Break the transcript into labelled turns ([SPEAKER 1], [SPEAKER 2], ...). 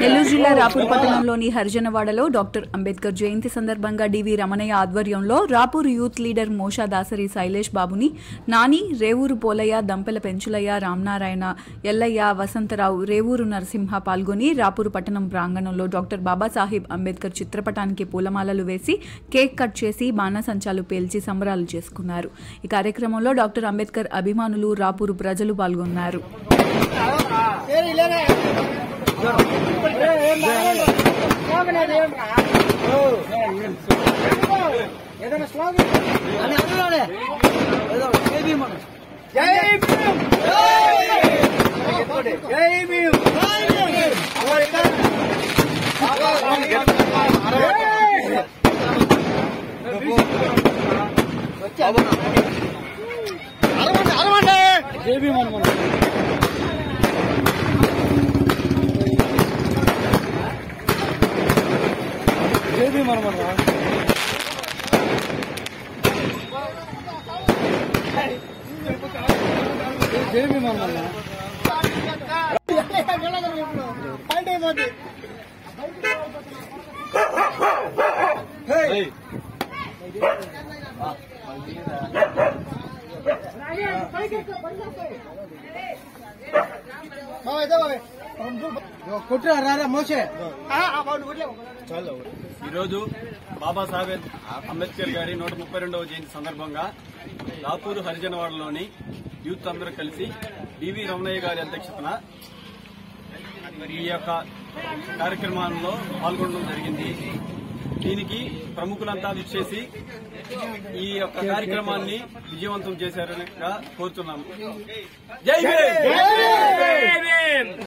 [SPEAKER 1] నెల్లూరు జిల్లా రాపూర్ పట్టణంలోని హరిజనవాడలో డాక్టర్ అంబేద్కర్ జయంతి సందర్భంగా డివి రమణయ్య ఆధ్వర్యంలో రాపూర్ యూత్ లీడర్ మోషా దాసరి శైలేష్ బాబుని నాని రేవూరు పోలయ్య దంపెల పెంచులయ్య రామనారాయణ ఎల్లయ్య వసంతరావు రేవూరు నరసింహ పాల్గొని రాపూర్ పట్టణం ప్రాంగణంలో డాక్టర్ బాబాసాహెబ్ అంబేద్కర్ చిత్రపటానికి పూలమాలలు వేసి కేక్ కట్ చేసి బాణసంచాలు పేల్చి సంబరాలు చేసుకున్నారు. ఈ కార్యక్రమంలో డాక్టర్ అంబేద్కర్ అభిమానులు రాపూరు ప్రజలు పాల్గొన్నారు.
[SPEAKER 2] ఏదైనా స్లోగన్ జై భీమ్ జై ఏది మనం ఏమి మనం బాబాయ్ బాబాయ్
[SPEAKER 3] ఈరోజు బాబాసాహెబ్ అంబేద్కర్ గారి నూట ముప్పై రెండవ జయంతి సందర్భంగా రాపూరు హరిజనవాడలోని యూత్ అందరూ కలిసి డివి రమణయ్య గారి అధ్యక్షతన ఈ యొక్క కార్యక్రమాల్లో పాల్గొనడం జరిగింది. దీనికి ప్రముఖులంతా విచ్చేసి ఈ యొక్క కార్యక్రమాన్ని విజయవంతం చేశారని కోరుతున్నాము. జై!